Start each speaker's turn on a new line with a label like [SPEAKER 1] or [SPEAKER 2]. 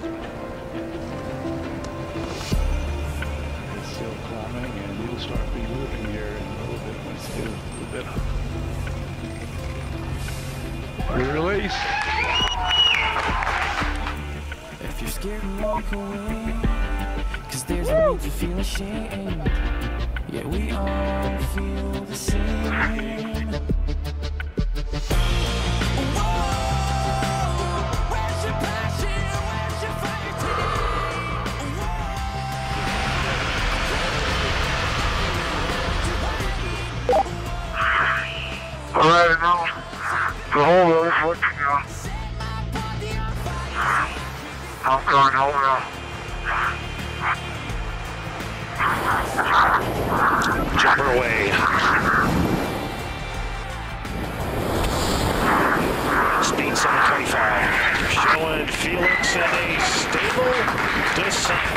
[SPEAKER 1] It's still climbing, and you'll start be moving here in a little bit. Let's get a little bit. Release.
[SPEAKER 2] If you're scared, walk away. Cause there's no need to feel ashamed. Yeah, we all feel the same.
[SPEAKER 3] now. The whole world is watching you. I'm going over. now.
[SPEAKER 4] Jumper away. Speed 725. Showing Felix in a stable descent.